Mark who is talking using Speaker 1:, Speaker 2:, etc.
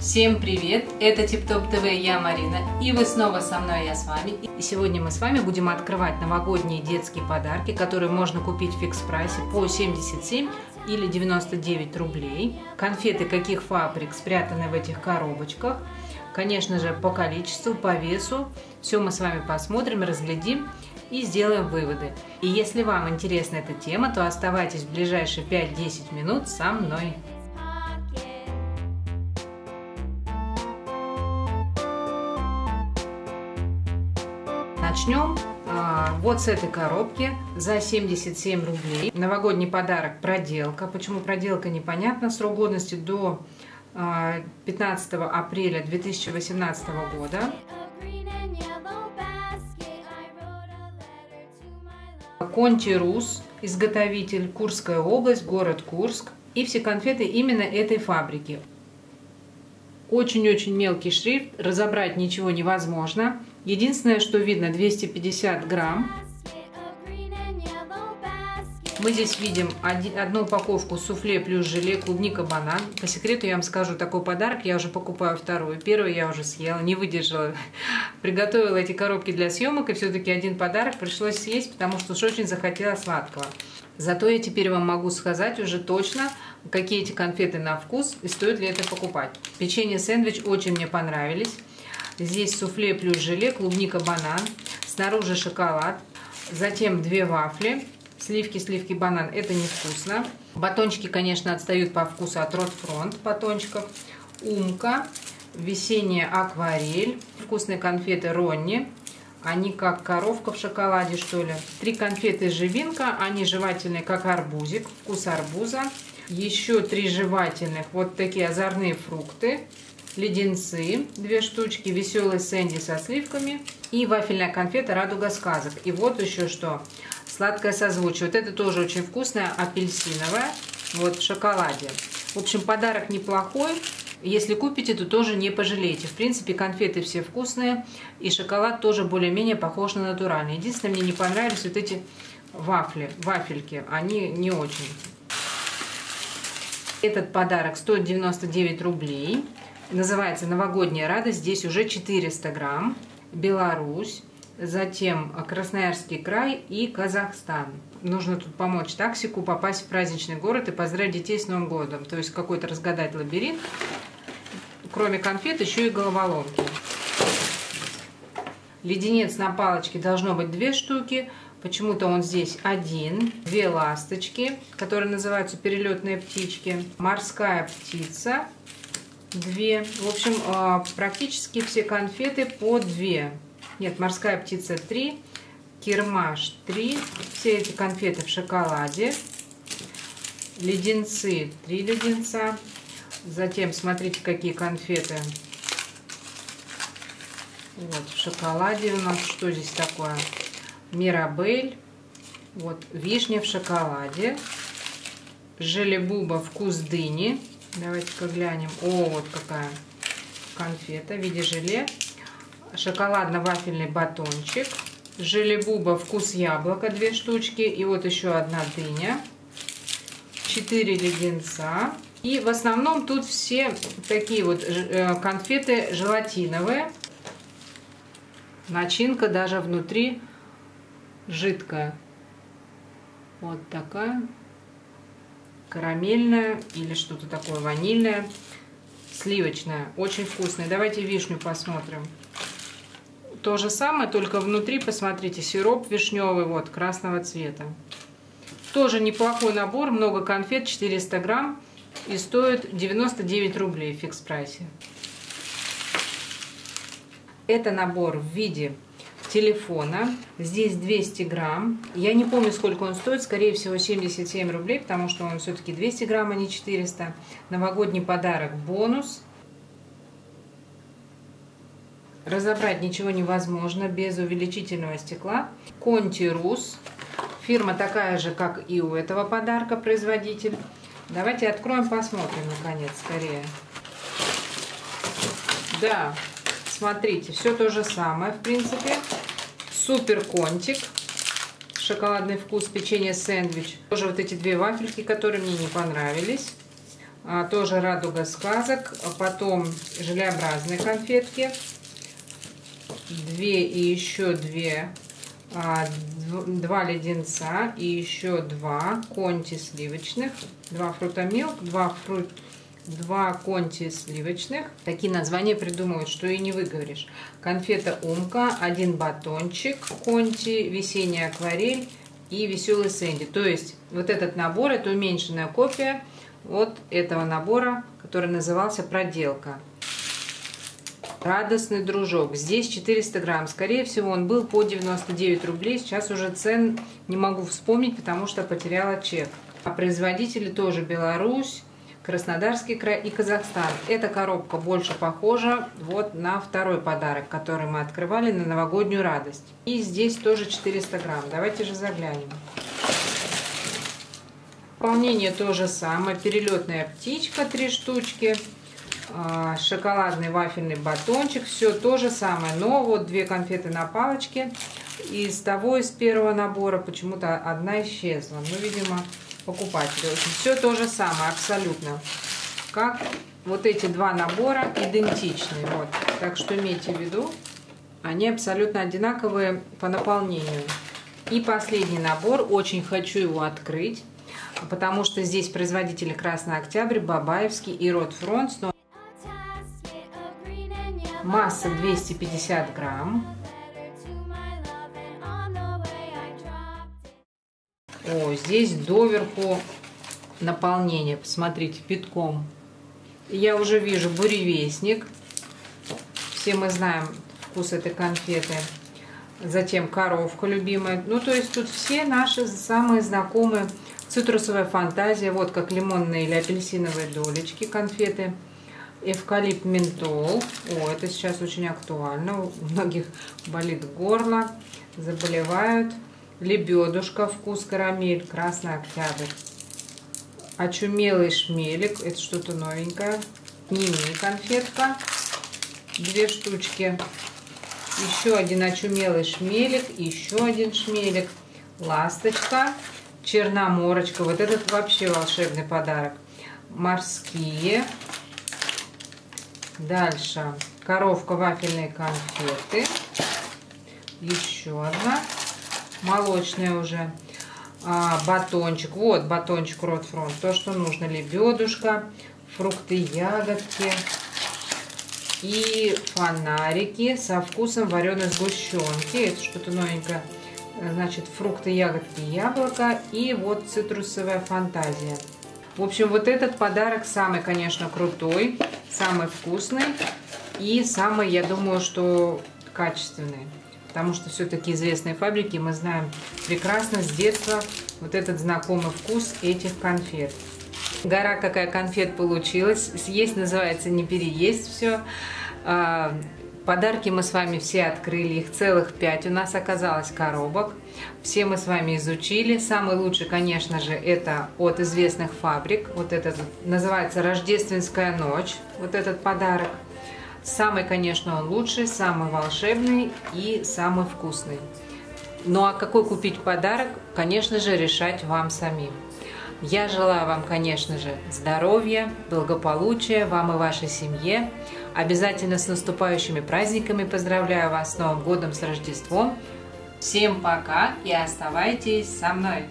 Speaker 1: Всем привет! Это Тип Топ ТВ, я Марина, и вы снова со мной, я с вами. И сегодня мы с вами будем открывать новогодние детские подарки, которые можно купить в фикс-прайсе по 77 или 99 рублей. Конфеты каких фабрик спрятаны в этих коробочках. Конечно же, по количеству, по весу. Все мы с вами посмотрим, разглядим и сделаем выводы. И если вам интересна эта тема, то оставайтесь в ближайшие 5-10 минут со мной. Начнем а, вот с этой коробки за 77 рублей. Новогодний подарок проделка. Почему проделка непонятно. Срок годности до 15 а, апреля 2018 года. Конти Рус, изготовитель Курская область, город Курск. И все конфеты именно этой фабрики. Очень-очень мелкий шрифт, разобрать ничего невозможно. Единственное, что видно, 250 грамм. Мы здесь видим один, одну упаковку суфле плюс желе клубника банан. По секрету я вам скажу, такой подарок я уже покупаю вторую. Первую я уже съела, не выдержала. Приготовила эти коробки для съемок, и все-таки один подарок пришлось съесть, потому что уж очень захотела сладкого. Зато я теперь вам могу сказать уже точно, какие эти конфеты на вкус и стоит ли это покупать. Печенье сэндвич очень мне понравились. Здесь суфле плюс желе, клубника, банан. Снаружи шоколад. Затем две вафли. Сливки, сливки, банан. Это невкусно. Батончики, конечно, отстают по вкусу от Рот Фронт батончиков. Умка. Весенняя акварель. Вкусные конфеты Ронни. Они как коровка в шоколаде, что ли. Три конфеты живинка. Они жевательные, как арбузик. Вкус арбуза. Еще три жевательных. Вот такие озорные фрукты леденцы, две штучки, веселый сэнди со сливками и вафельная конфета радуга сказок. И вот еще что, сладкое созвучие. Вот это тоже очень вкусное, апельсиновое, вот в шоколаде. В общем, подарок неплохой. Если купите, то тоже не пожалеете. В принципе, конфеты все вкусные, и шоколад тоже более-менее похож на натуральный. Единственное, мне не понравились вот эти вафли, вафельки. Они не очень. Этот подарок стоит 99 рублей. Называется «Новогодняя радость». Здесь уже 400 грамм. Беларусь. Затем Красноярский край и Казахстан. Нужно тут помочь таксику попасть в праздничный город и поздравить детей с Новым годом. То есть какой-то разгадать лабиринт. Кроме конфет еще и головоломки. Леденец на палочке должно быть две штуки. Почему-то он здесь один. Две ласточки, которые называются перелетные птички. Морская птица две. В общем, а, практически все конфеты по две. Нет, морская птица три, кирмаш три. Все эти конфеты в шоколаде. Леденцы, три леденца. Затем, смотрите, какие конфеты. Вот, в шоколаде у нас что здесь такое? Мирабель. Вот, вишня в шоколаде. Желебуба вкус дыни. Давайте-ка глянем. О, вот какая конфета в виде желе. Шоколадно-вафельный батончик. Желе-буба вкус яблока, две штучки. И вот еще одна дыня. Четыре леденца. И в основном тут все такие вот э, конфеты желатиновые. Начинка даже внутри жидкая. Вот такая карамельная или что-то такое ванильное, сливочное, очень вкусное. Давайте вишню посмотрим. То же самое, только внутри, посмотрите, сироп вишневый, вот, красного цвета. Тоже неплохой набор, много конфет, 400 грамм. И стоит 99 рублей в фикс-прайсе. Это набор в виде телефона. Здесь 200 грамм. Я не помню, сколько он стоит. Скорее всего, 77 рублей, потому что он все-таки 200 грамм, а не 400. Новогодний подарок бонус. Разобрать ничего невозможно без увеличительного стекла. Конти Рус. Фирма такая же, как и у этого подарка, производитель. Давайте откроем, посмотрим, наконец, скорее. Да, смотрите, все то же самое, в принципе. Супер контик. Шоколадный вкус, печенье сэндвич. Тоже вот эти две вафельки, которые мне не понравились. а, тоже радуга сказок, а потом желеобразные конфетки, две и еще две, а, два леденца и еще два конти сливочных, два фрутомилк, два фрут два конти сливочных. Такие названия придумывают, что и не выговоришь. Конфета Умка, один батончик конти, весенняя акварель и веселый Сэнди. То есть вот этот набор, это уменьшенная копия от этого набора, который назывался «Проделка». Радостный дружок. Здесь 400 грамм. Скорее всего, он был по 99 рублей. Сейчас уже цен не могу вспомнить, потому что потеряла чек. А производители тоже Беларусь, Краснодарский край и Казахстан. Эта коробка больше похожа вот на второй подарок, который мы открывали на новогоднюю радость. И здесь тоже 400 грамм. Давайте же заглянем. Исполнение то же самое. Перелетная птичка, три штучки. А, шоколадный вафельный батончик. Все то же самое. Но вот две конфеты на палочке. Из того, из первого набора почему-то одна исчезла. Ну, видимо, покупатели. Общем, все то же самое, абсолютно. Как вот эти два набора идентичны. Вот. Так что имейте в виду, они абсолютно одинаковые по наполнению. И последний набор. Очень хочу его открыть потому что здесь производители Красный Октябрь, Бабаевский и Рот. Масса 250 грамм. О, здесь доверху наполнение. Посмотрите, питком. Я уже вижу буревестник. Все мы знаем вкус этой конфеты. Затем коровка любимая. Ну, то есть тут все наши самые знакомые Цитрусовая фантазия, вот как лимонные или апельсиновые долечки, конфеты. Эвкалипт ментол. О, это сейчас очень актуально. У многих болит горло, заболевают. Лебедушка, вкус карамель, красный октябрь. Очумелый шмелик, это что-то новенькое. Ними конфетка, две штучки. Еще один очумелый шмелик, еще один шмелик. Ласточка, Черноморочка. Вот этот вообще волшебный подарок. Морские. Дальше. Коровка вафельные конфеты. Еще одна. Молочная уже. А, батончик. Вот батончик Ротфронт. То, что нужно. Лебедушка. Фрукты, ягодки. И фонарики со вкусом вареной сгущенки. Это что-то новенькое значит, фрукты, ягодки, яблоко и вот цитрусовая фантазия. В общем, вот этот подарок самый, конечно, крутой, самый вкусный и самый, я думаю, что качественный. Потому что все-таки известные фабрики, мы знаем прекрасно с детства вот этот знакомый вкус этих конфет. Гора какая конфет получилась. Съесть называется не переесть все. Подарки мы с вами все открыли, их целых пять у нас оказалось коробок. Все мы с вами изучили. Самый лучший, конечно же, это от известных фабрик. Вот этот называется «Рождественская ночь», вот этот подарок. Самый, конечно, он лучший, самый волшебный и самый вкусный. Ну а какой купить подарок, конечно же, решать вам самим. Я желаю вам, конечно же, здоровья, благополучия вам и вашей семье. Обязательно с наступающими праздниками поздравляю вас с Новым годом, с Рождеством. Всем пока и оставайтесь со мной.